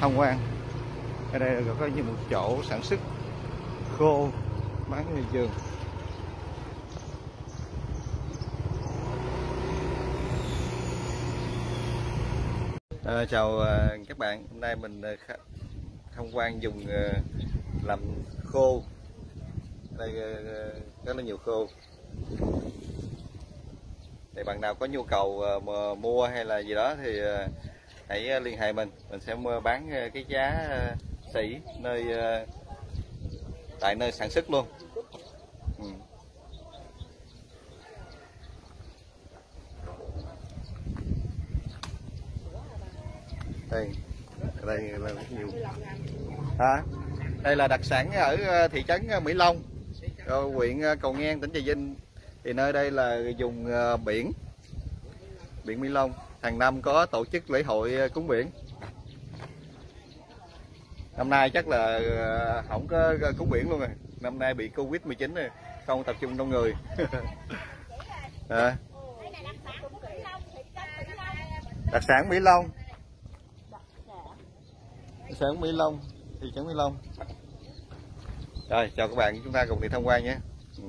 tham quan. Ở đây là có như một chỗ sản xuất khô bán thị trường À, chào à, các bạn, hôm nay mình à, tham quan dùng à, làm khô. Đây rất là nhiều khô. Thì bạn nào có nhu cầu mà mua hay là gì đó thì hãy ờ, liên hệ mình. Mình sẽ mua bán ờ, cái giá ờ, sỉ nơi tại nơi sản xuất luôn. Ừ. đây đây là nhiều. Hả? Đây là đặc sản ở thị trấn Mỹ Long huyện Cầu Ngang, tỉnh Trà Vinh. Thì nơi đây là dùng biển biển Mỹ Long hàng năm có tổ chức lễ hội ờ, cúng biển. Năm nay chắc là ờ, không có ờ, cúng biển luôn rồi. Năm nay bị Covid 19 rồi không tập trung đông người. À, đặc sản Mỹ Long. Đặc sản Mỹ Long thị trấn Mỹ Long. Rồi chào các bạn chúng ta cùng đi tham quan nhé. Ừ.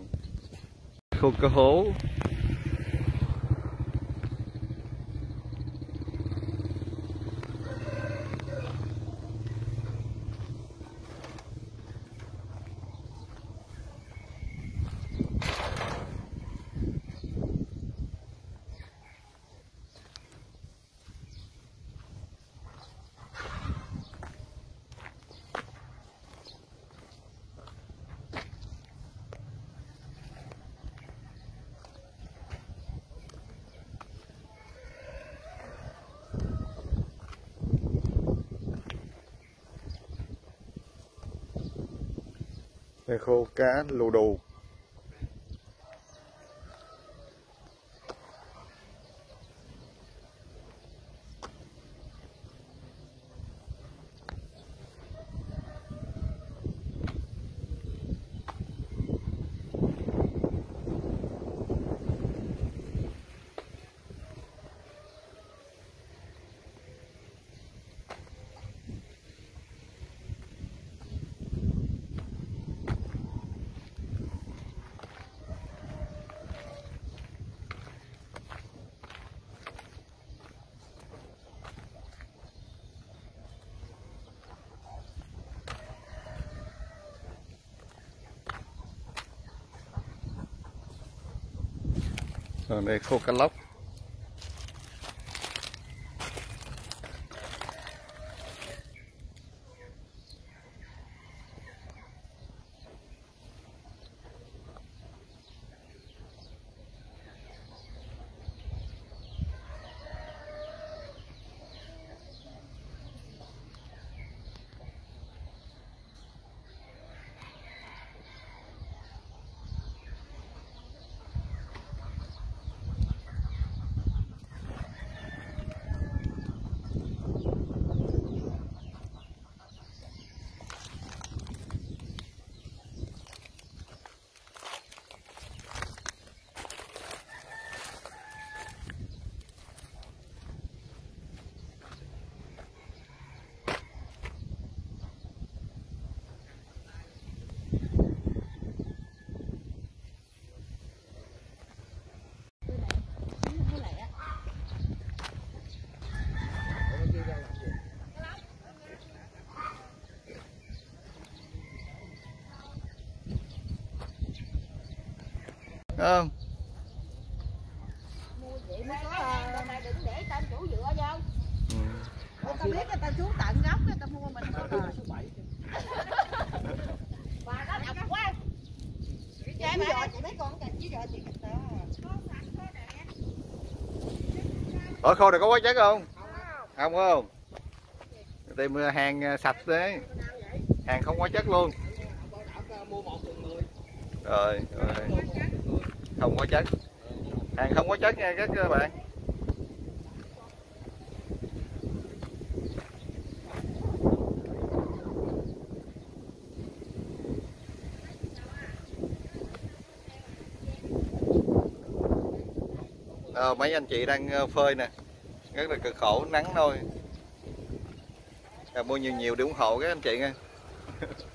Khu cơ hố. Khô cá lù đù Ờ, đây khô cá lóc. Không? Ta biết người ta xuống tận gốc người ta mua mình có rồi và nó độc quá Chạy mà chị mấy con chứ chị kịch đó ở khô này có quá chất không? Không không? Tìm à, hàng à, sạch đấy hàng không quá chất luôn. Rồi, rồi không có chất hàng không có chất nha các bạn. À, mấy anh chị đang ờ, phơi nè. Rất là cực khổ nắng thôi. À, mua nhiều nhiều để ủng hộ các anh chị nha.